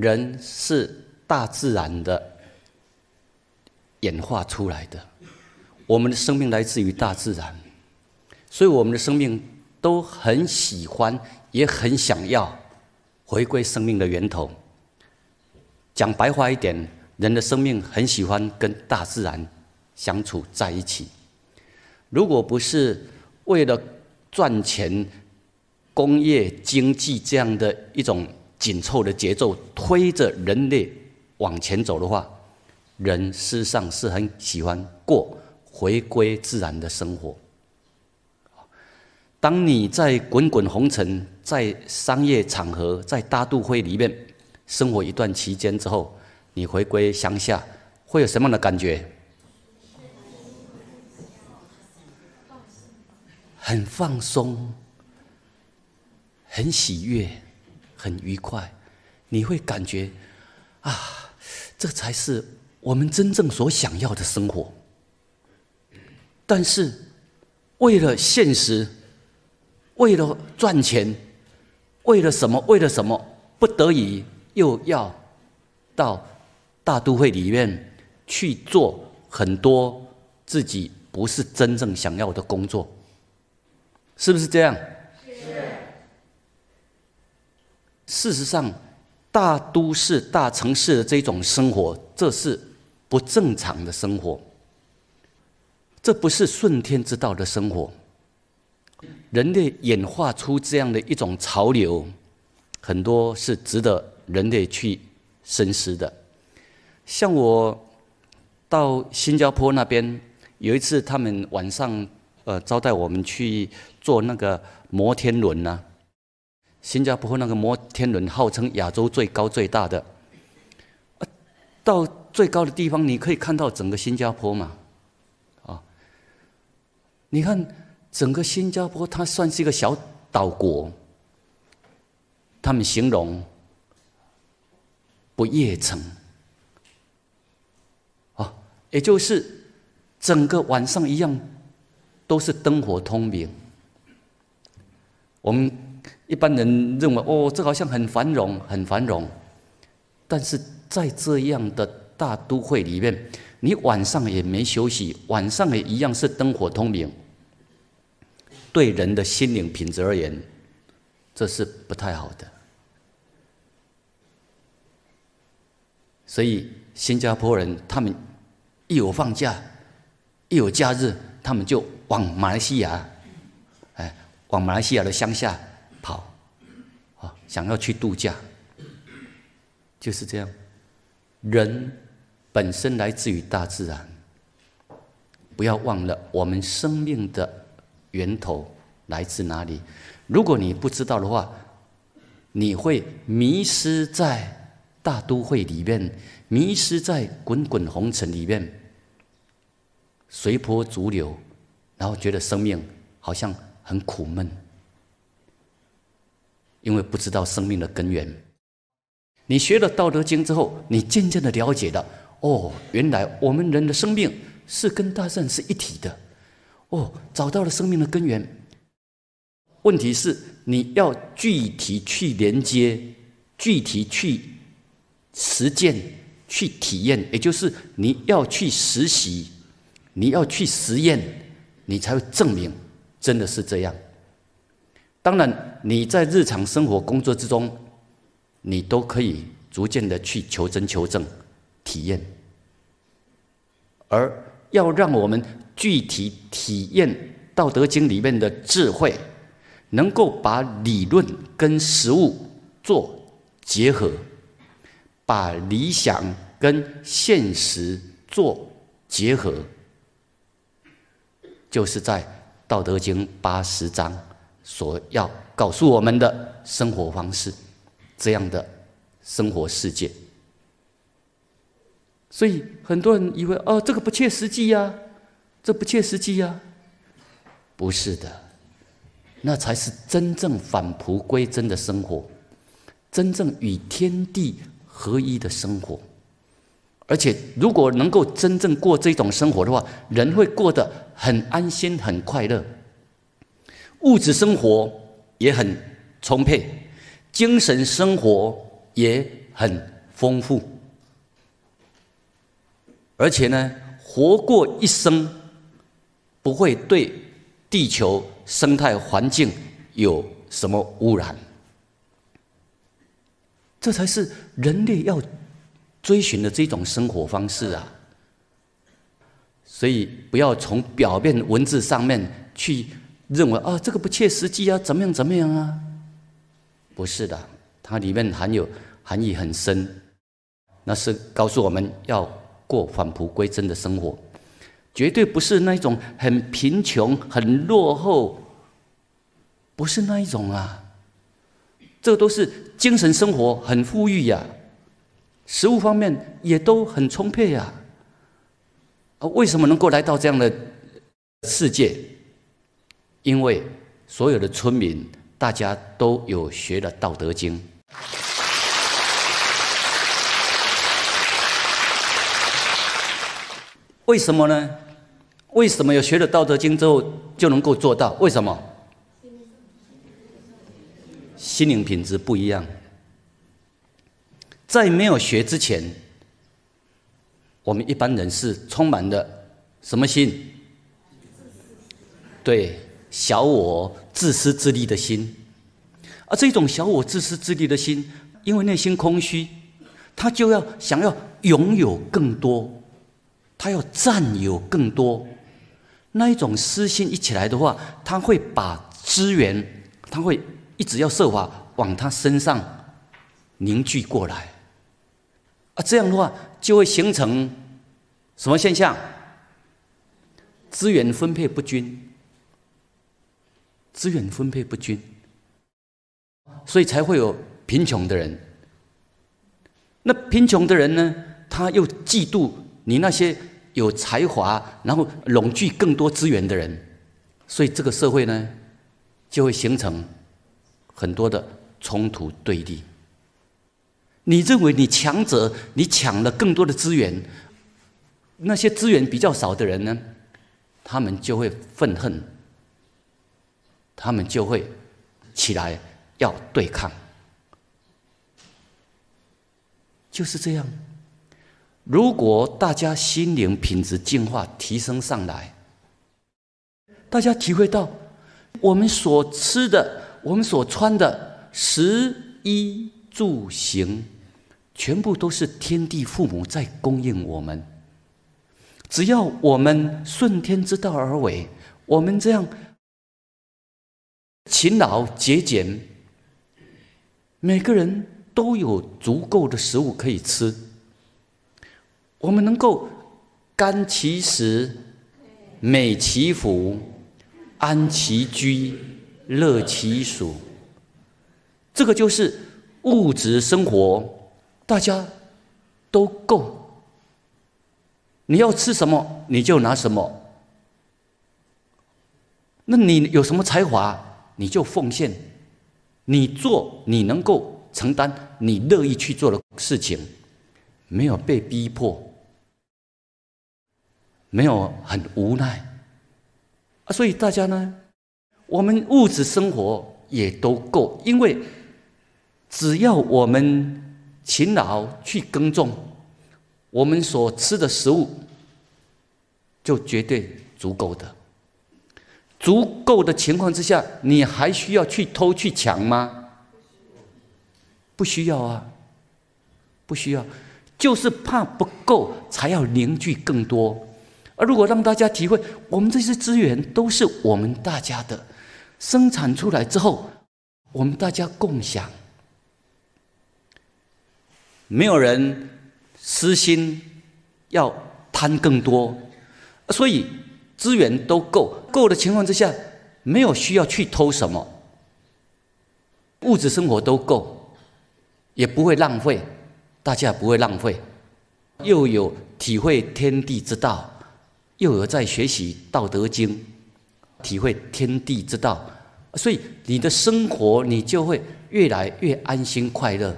人是大自然的演化出来的，我们的生命来自于大自然，所以我们的生命都很喜欢，也很想要回归生命的源头。讲白话一点，人的生命很喜欢跟大自然相处在一起。如果不是为了赚钱、工业经济这样的一种紧凑的节奏推着人类往前走的话，人事实上是很喜欢过回归自然的生活。当你在滚滚红尘、在商业场合、在大都会里面生活一段期间之后，你回归乡下，会有什么样的感觉？很放松，很喜悦，很愉快，你会感觉啊，这才是我们真正所想要的生活。但是，为了现实，为了赚钱，为了什么？为了什么？不得已又要到大都会里面去做很多自己不是真正想要的工作。是不是这样？是。事实上，大都市、大城市的这种生活，这是不正常的生活。这不是顺天之道的生活。人类演化出这样的一种潮流，很多是值得人类去深思的。像我到新加坡那边，有一次他们晚上呃招待我们去。坐那个摩天轮呢？新加坡那个摩天轮号称亚洲最高最大的，到最高的地方你可以看到整个新加坡嘛，啊，你看整个新加坡它算是一个小岛国，他们形容不夜城，啊，也就是整个晚上一样都是灯火通明。我们一般人认为，哦，这好像很繁荣，很繁荣。但是在这样的大都会里面，你晚上也没休息，晚上也一样是灯火通明。对人的心灵品质而言，这是不太好的。所以新加坡人他们一有放假，一有假日，他们就往马来西亚。哎往马来西亚的乡下，啊，想要去度假，就是这样。人本身来自于大自然，不要忘了我们生命的源头来自哪里。如果你不知道的话，你会迷失在大都会里面，迷失在滚滚红尘里面，随波逐流，然后觉得生命好像。很苦闷，因为不知道生命的根源。你学了《道德经》之后，你渐渐的了解了，哦，原来我们人的生命是跟大自然是一体的。哦，找到了生命的根源。问题是你要具体去连接，具体去实践、去体验，也就是你要去实习，你要去实验，你才会证明。真的是这样。当然，你在日常生活工作之中，你都可以逐渐的去求真求证、体验。而要让我们具体体验《道德经》里面的智慧，能够把理论跟实物做结合，把理想跟现实做结合，就是在。《道德经》八十章所要告诉我们的生活方式，这样的生活世界，所以很多人以为哦，这个不切实际呀，这不切实际呀，不是的，那才是真正返璞归真的生活，真正与天地合一的生活。而且，如果能够真正过这种生活的话，人会过得很安心、很快乐，物质生活也很充沛，精神生活也很丰富，而且呢，活过一生不会对地球生态环境有什么污染。这才是人类要追寻的这种生活方式啊！所以不要从表面文字上面去认为啊，这个不切实际啊，怎么样怎么样啊？不是的，它里面含有含义很深，那是告诉我们要过返璞归真的生活，绝对不是那种很贫穷、很落后，不是那一种啊。这都是精神生活很富裕呀，食物方面也都很充沛呀。啊，为什么能够来到这样的世界？因为所有的村民大家都有学了《道德经》。为什么呢？为什么有学了《道德经》之后就能够做到？为什么？心灵品质不一样，在没有学之前，我们一般人是充满了什么心？对，小我、自私自利的心。而这种小我、自私自利的心，因为内心空虚，他就要想要拥有更多，他要占有更多。那一种私心一起来的话，他会把资源，他会。一直要设法往他身上凝聚过来，啊，这样的话就会形成什么现象？资源分配不均，资源分配不均，所以才会有贫穷的人。那贫穷的人呢，他又嫉妒你那些有才华，然后拢聚更多资源的人，所以这个社会呢，就会形成。很多的冲突对立，你认为你强者，你抢了更多的资源，那些资源比较少的人呢，他们就会愤恨，他们就会起来要对抗，就是这样。如果大家心灵品质进化提升上来，大家体会到我们所吃的。我们所穿的食衣住行，全部都是天地父母在供应我们。只要我们顺天之道而为，我们这样勤劳节俭，每个人都有足够的食物可以吃。我们能够甘其食，美其服，安其居。乐其属，这个就是物质生活，大家都够。你要吃什么，你就拿什么。那你有什么才华，你就奉献。你做你能够承担、你乐意去做的事情，没有被逼迫，没有很无奈啊。所以大家呢？我们物质生活也都够，因为只要我们勤劳去耕种，我们所吃的食物就绝对足够的。足够的情况之下，你还需要去偷去抢吗？不需要啊，不需要，就是怕不够，才要凝聚更多。而如果让大家体会，我们这些资源都是我们大家的。生产出来之后，我们大家共享，没有人私心要贪更多，所以资源都够，够的情况之下，没有需要去偷什么，物质生活都够，也不会浪费，大家也不会浪费，又有体会天地之道，又有在学习《道德经》。体会天地之道，所以你的生活你就会越来越安心快乐。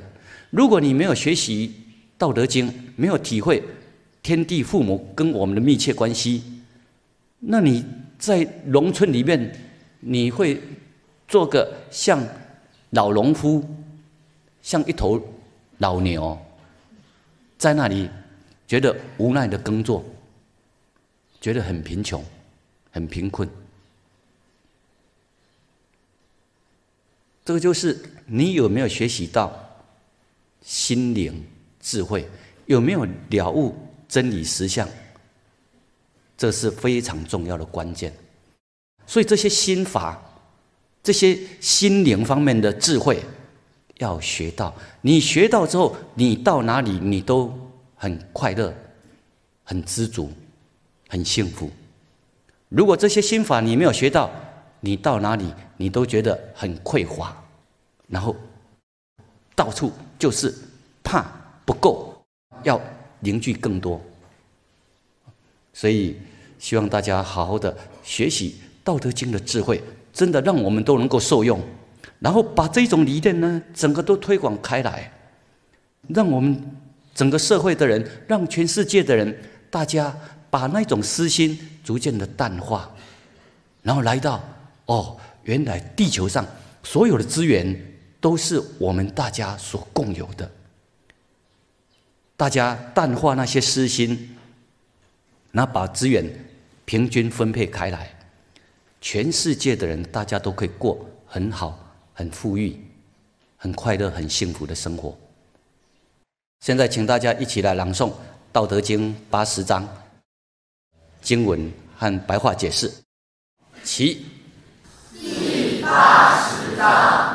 如果你没有学习《道德经》，没有体会天地父母跟我们的密切关系，那你在农村里面，你会做个像老农夫，像一头老牛，在那里觉得无奈的耕作，觉得很贫穷，很贫困。这个就是你有没有学习到心灵智慧，有没有了悟真理实相，这是非常重要的关键。所以这些心法，这些心灵方面的智慧，要学到。你学到之后，你到哪里你都很快乐、很知足、很幸福。如果这些心法你没有学到，你到哪里你都觉得很匮乏。然后，到处就是怕不够，要凝聚更多。所以，希望大家好好的学习《道德经》的智慧，真的让我们都能够受用。然后把这种理念呢，整个都推广开来，让我们整个社会的人，让全世界的人，大家把那种私心逐渐的淡化，然后来到哦，原来地球上所有的资源。都是我们大家所共有的。大家淡化那些私心，那把资源平均分配开来，全世界的人大家都可以过很好、很富裕、很快乐、很幸福的生活。现在，请大家一起来朗诵《道德经》八十章经文和白话解释。其第八十章。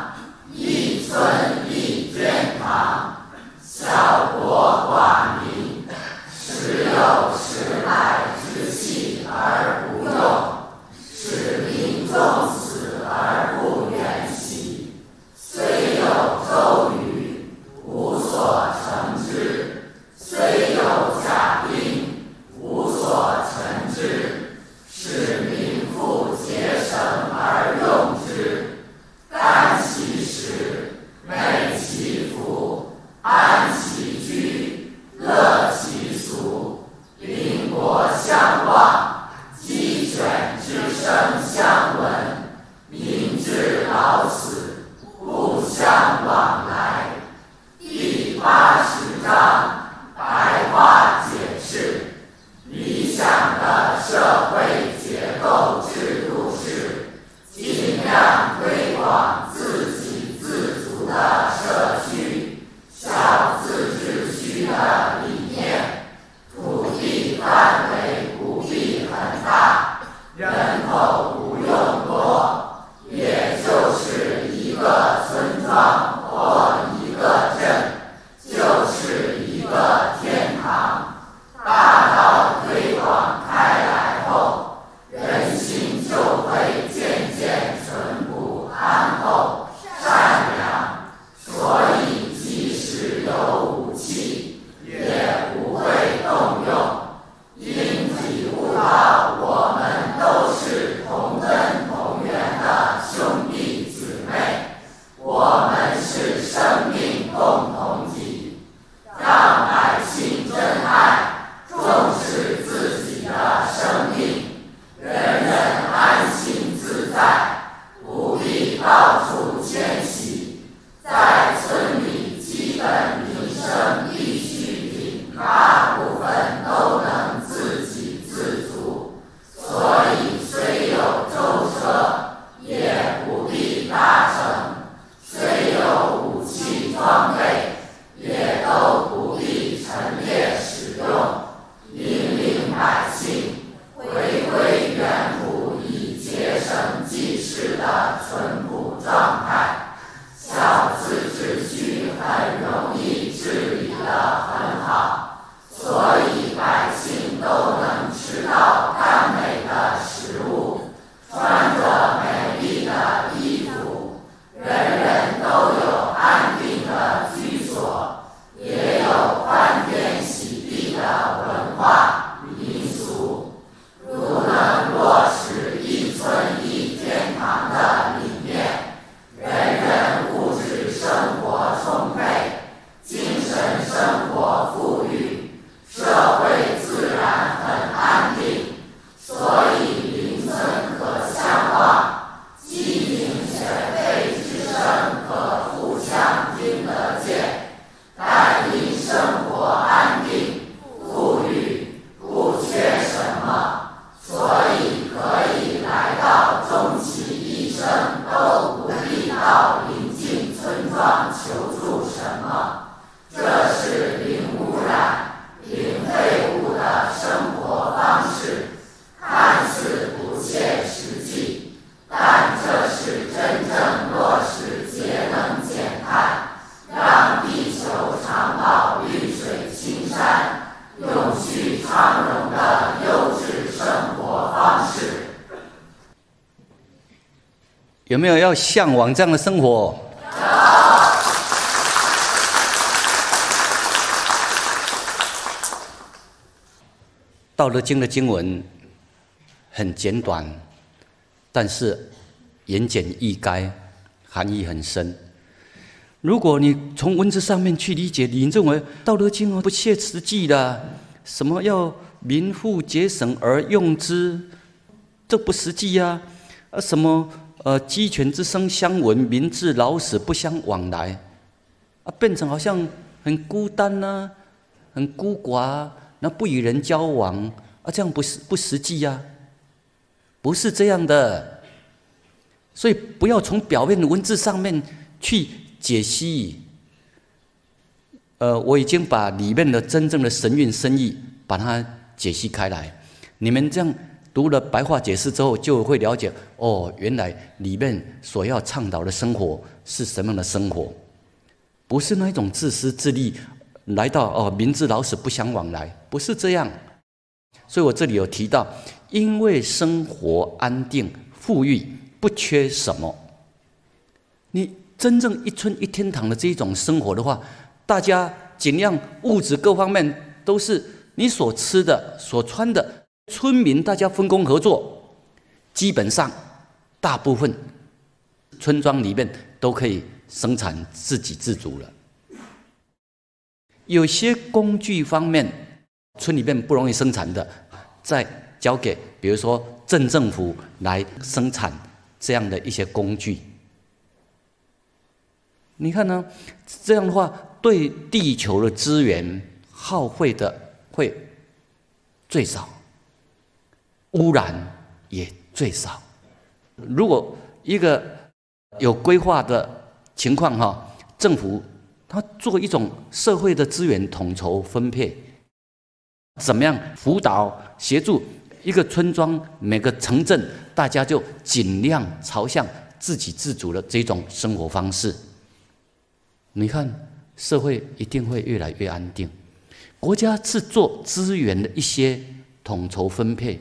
永续长荣的优质生活方式。有没有要向往这样的生活？道德经的经文很简短，但是言简意赅，含义很深。如果你从文字上面去理解，你认为道德经哦不切实际的，什么要民富节省而用之，这不实际呀？啊什么？呃，鸡犬之声相闻，民至老死不相往来，啊，变成好像很孤单呐，很孤寡，那不与人交往，啊，这样不是不实际呀？不是这样的，所以不要从表面的文字上面去解析。呃，我已经把里面的真正的神韵深意把它解析开来，你们这样。读了白话解释之后，就会了解哦，原来里面所要倡导的生活是什么样的生活，不是那一种自私自利，来到哦，明知老死不相往来，不是这样。所以我这里有提到，因为生活安定、富裕，不缺什么。你真正一村一天堂的这一种生活的话，大家尽量物质各方面都是你所吃的、所穿的。村民大家分工合作，基本上大部分村庄里面都可以生产自给自足了。有些工具方面，村里面不容易生产的，再交给比如说镇政府来生产这样的一些工具。你看呢？这样的话，对地球的资源耗费的会最少。污染也最少。如果一个有规划的情况哈，政府他做一种社会的资源统筹分配，怎么样辅导协助一个村庄每个城镇，大家就尽量朝向自给自足的这种生活方式。你看，社会一定会越来越安定。国家是做资源的一些统筹分配。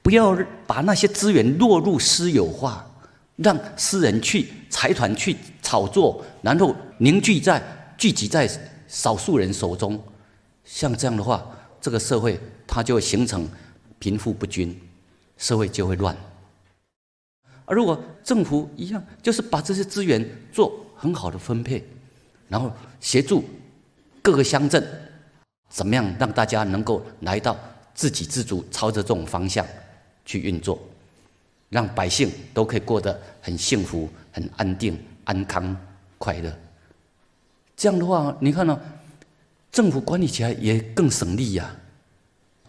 不要把那些资源落入私有化，让私人去财团去炒作，然后凝聚在聚集在少数人手中。像这样的话，这个社会它就会形成贫富不均，社会就会乱。而如果政府一样，就是把这些资源做很好的分配，然后协助各个乡镇，怎么样让大家能够来到自给自足，朝着这种方向。去运作，让百姓都可以过得很幸福、很安定、安康、快乐。这样的话，你看呢，政府管理起来也更省力呀。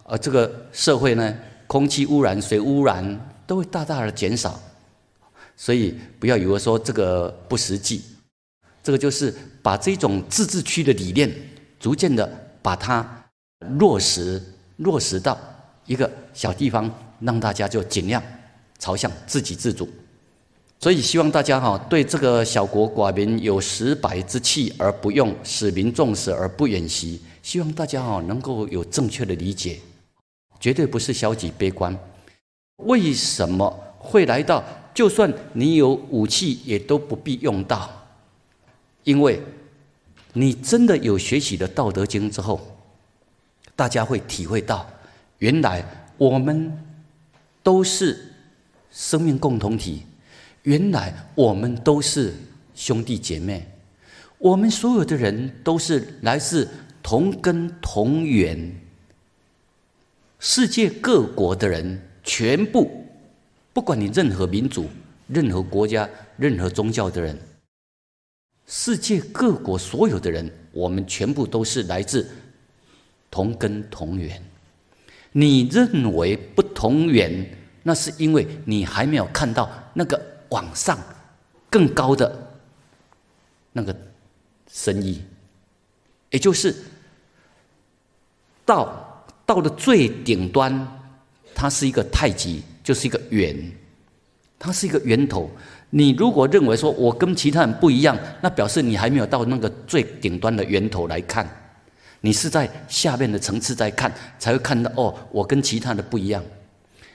而这个社会呢，空气污染、水污染都会大大的减少。所以不要以为说这个不实际，这个就是把这种自治区的理念，逐渐的把它落实落实到一个小地方。让大家就尽量朝向自给自足，所以希望大家哈对这个小国寡民有十百之气而不用，使民重视而不远习。希望大家哈能够有正确的理解，绝对不是消极悲观。为什么会来到？就算你有武器，也都不必用到，因为你真的有学习的《道德经》之后，大家会体会到，原来我们。都是生命共同体，原来我们都是兄弟姐妹，我们所有的人都是来自同根同源，世界各国的人全部，不管你任何民族、任何国家、任何宗教的人，世界各国所有的人，我们全部都是来自同根同源。你认为不同源那是因为你还没有看到那个往上更高的那个深意，也就是到到了最顶端，它是一个太极，就是一个圆，它是一个源头。你如果认为说我跟其他人不一样，那表示你还没有到那个最顶端的源头来看，你是在下面的层次在看，才会看到哦，我跟其他的不一样。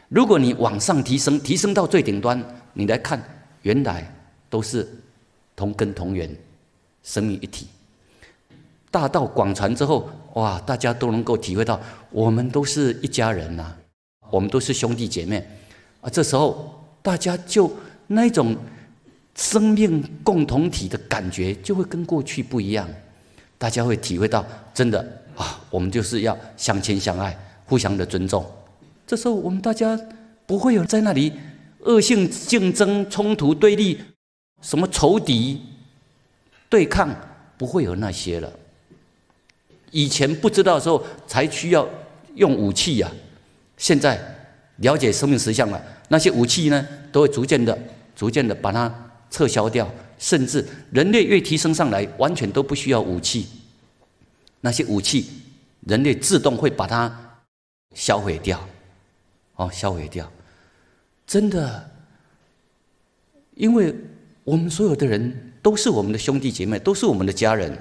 如果你往上提升，提升到最顶端，你来看，原来都是同根同源，生命一体。大道广传之后，哇，大家都能够体会到，我们都是一家人呐，我们都是兄弟姐妹啊。这时候，大家就。那种生命共同体的感觉就会跟过去不一样，大家会体会到，真的啊，我们就是要相亲相爱，互相的尊重。这时候我们大家不会有在那里恶性竞争、冲突、对立，什么仇敌、对抗，不会有那些了。以前不知道的时候才需要用武器呀，现在了解生命实相了，那些武器呢，都会逐渐的。逐渐的把它撤销掉，甚至人类越提升上来，完全都不需要武器。那些武器，人类自动会把它销毁掉，哦，销毁掉。真的，因为我们所有的人都是我们的兄弟姐妹，都是我们的家人。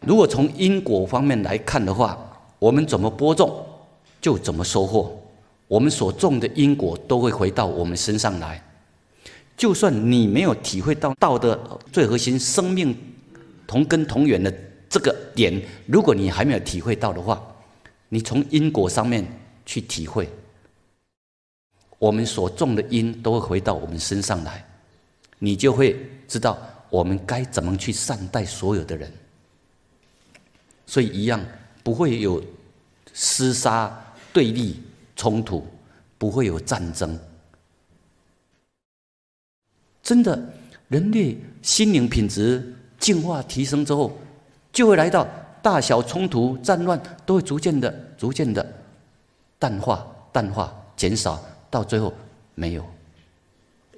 如果从因果方面来看的话，我们怎么播种，就怎么收获。我们所种的因果都会回到我们身上来。就算你没有体会到道的最核心生命同根同源的这个点，如果你还没有体会到的话，你从因果上面去体会，我们所种的因都会回到我们身上来，你就会知道我们该怎么去善待所有的人。所以一样不会有厮杀、对立、冲突，不会有战争。真的，人类心灵品质进化提升之后，就会来到大小冲突、战乱都会逐渐的、逐渐的淡化、淡化、减少，到最后没有，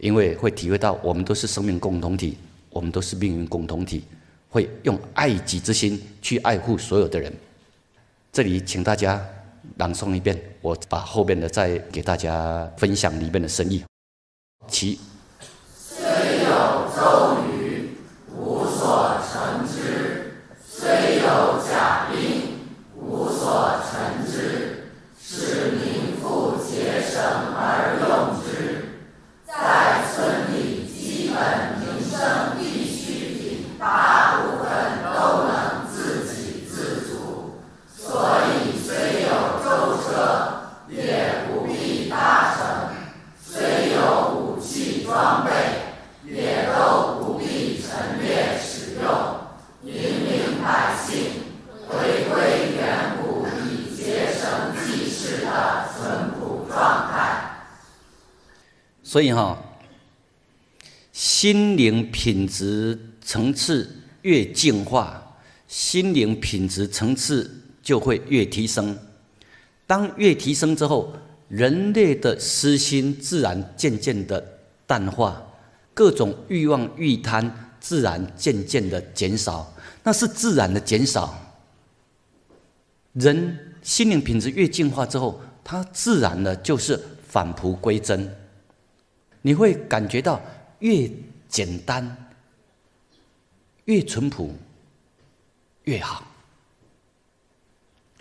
因为会体会到我们都是生命共同体，我们都是命运共同体，会用爱己之心去爱护所有的人。这里请大家朗诵一遍，我把后面的再给大家分享里面的深意。其。周瑜所成之，虽有假兵，无所成之，使民复结绳而用之。在村里，基本民生必需品，大部分都能自给自足，所以虽有舟车，也不必搭乘；虽有武器装备。也都不必陈列使用，引领百姓回归远古以节绳记事的淳朴状态。所以哈，心灵品质层次越进化，心灵品质层次就会越提升。当越提升之后，人类的私心自然渐渐的淡化。各种欲望、欲贪，自然渐渐的减少，那是自然的减少。人心灵品质越进化之后，它自然的就是返璞归真。你会感觉到越简单、越淳朴越好。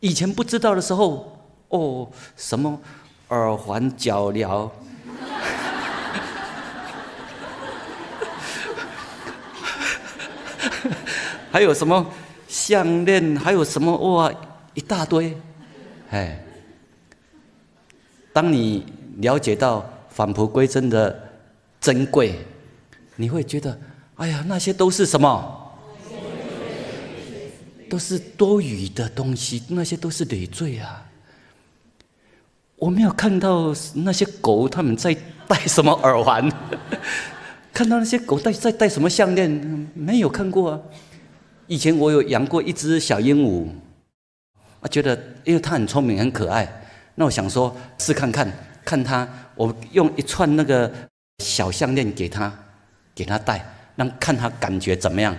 以前不知道的时候，哦，什么耳环、脚镣。还有什么项链？还有什么哇？一大堆，哎！当你了解到返璞归真的珍贵，你会觉得，哎呀，那些都是什么？都是多余的东西，那些都是累赘啊！我没有看到那些狗他们在戴什么耳环，看到那些狗戴在戴什么项链，没有看过啊。以前我有养过一只小鹦鹉，啊，觉得因为它很聪明很可爱，那我想说试看看看他，我用一串那个小项链给他，给他戴，让看他感觉怎么样。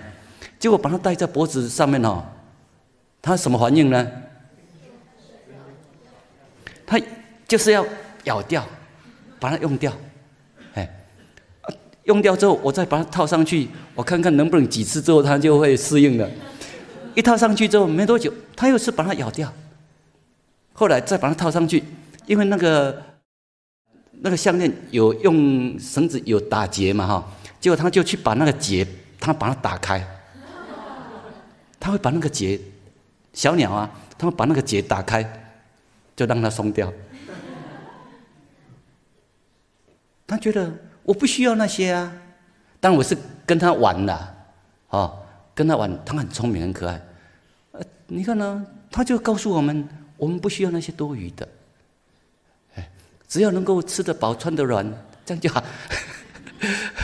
结果把他戴在脖子上面哦，他什么反应呢？他就是要咬掉，把它用掉，哎，用掉之后，我再把它套上去，我看看能不能几次之后它就会适应了。一套上去之后没多久，他又是把它咬掉。后来再把它套上去，因为那个那个项链有用绳子有打结嘛哈，结果他就去把那个结，他把它打开，他会把那个结，小鸟啊，他会把那个结打开。就让他松掉。他觉得我不需要那些啊，但我是跟他玩的，哦，跟他玩，他很聪明，很可爱。呃，你看呢，他就告诉我们，我们不需要那些多余的，只要能够吃得饱、穿得暖，这样就好。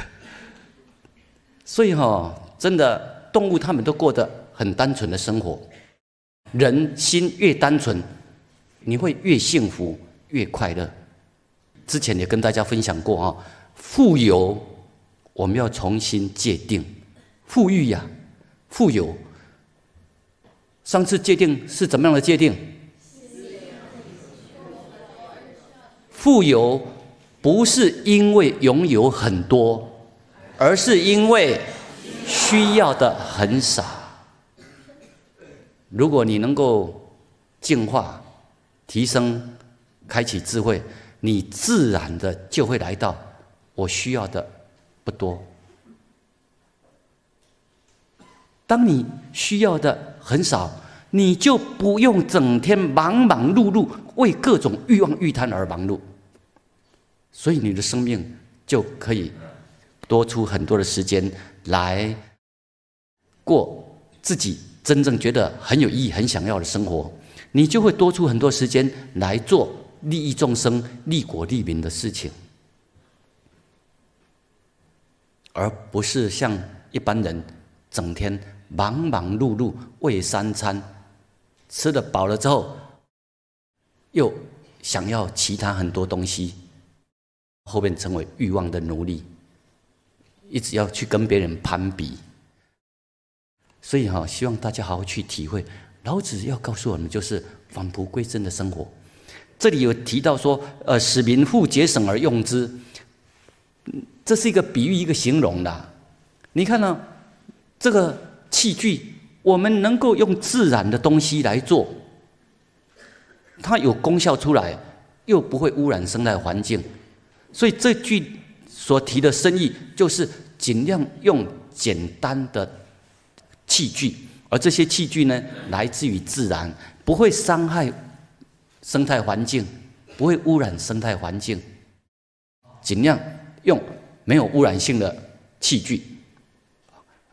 所以哈，真的，动物他们都过得很单纯的生活，人心越单纯。你会越幸福越快乐。之前也跟大家分享过啊，富有我们要重新界定，富裕呀，富有。上次界定是怎么样的界定？富有不是因为拥有很多，而是因为需要的很少。如果你能够净化。提升，开启智慧，你自然的就会来到我需要的不多。当你需要的很少，你就不用整天忙忙碌碌为各种欲望欲贪而忙碌，所以你的生命就可以多出很多的时间来过自己真正觉得很有意义、很想要的生活。你就会多出很多时间来做利益众生、利国利民的事情，而不是像一般人整天忙忙碌碌为三餐，吃得饱了之后，又想要其他很多东西，后面成为欲望的奴隶，一直要去跟别人攀比。所以哈，希望大家好好去体会。老子要告诉我们，就是返璞归真的生活。这里有提到说，呃，使民富节省而用之，这是一个比喻，一个形容的。你看呢，这个器具，我们能够用自然的东西来做，它有功效出来，又不会污染生态环境。所以这句所提的生意，就是尽量用简单的器具。而这些器具呢，来自于自然，不会伤害生态环境，不会污染生态环境。尽量用没有污染性的器具，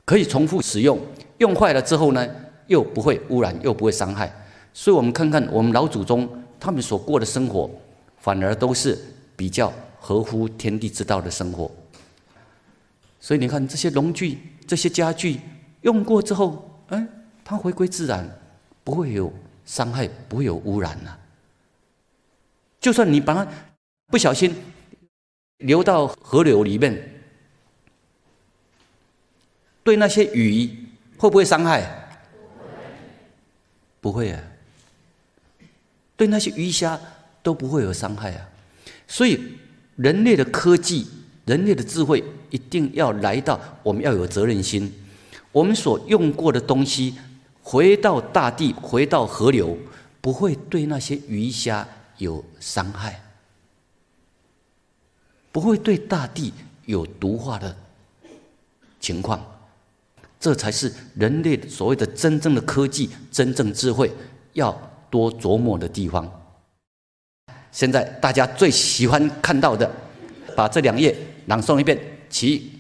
可以重复使用。用坏了之后呢，又不会污染，又不会伤害。所以我们看看我们老祖宗他们所过的生活，反而都是比较合乎天地之道的生活。所以你看这些农具、这些家具用过之后。哎，它回归自然，不会有伤害，不会有污染呐。就算你把它不小心流到河流里面，对那些鱼会不会伤害？不会啊。对那些鱼虾都不会有伤害啊。所以，人类的科技、人类的智慧，一定要来到，我们要有责任心。我们所用过的东西，回到大地，回到河流，不会对那些鱼虾有伤害，不会对大地有毒化的情况。这才是人类所谓的真正的科技、真正智慧要多琢磨的地方。现在大家最喜欢看到的，把这两页朗诵一遍，起。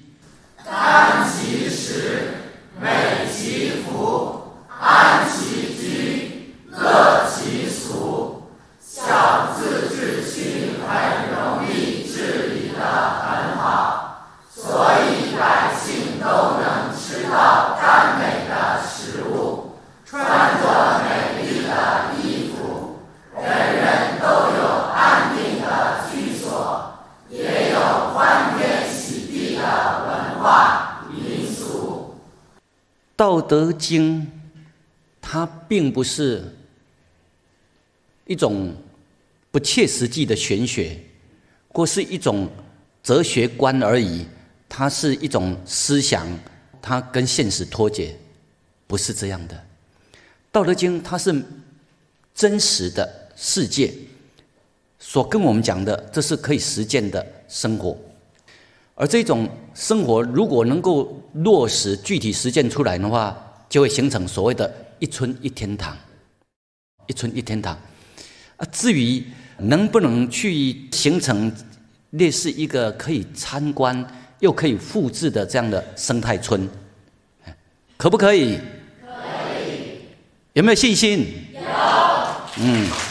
美其服，安其居，乐其俗，小自治心很容易治理得很好，所以百姓都能吃到甘美的食物，穿着美丽的衣服，人人都有安定的居。道德经》它并不是一种不切实际的玄学，或是一种哲学观而已。它是一种思想，它跟现实脱节，不是这样的。《道德经》它是真实的世界，所跟我们讲的，这是可以实践的生活。而这种生活如果能够落实、具体实践出来的话，就会形成所谓的一村一天堂。一村一天堂。啊，至于能不能去形成类似一个可以参观。又可以复制的这样的生态村，可不可以？可以。有没有信心？有。嗯。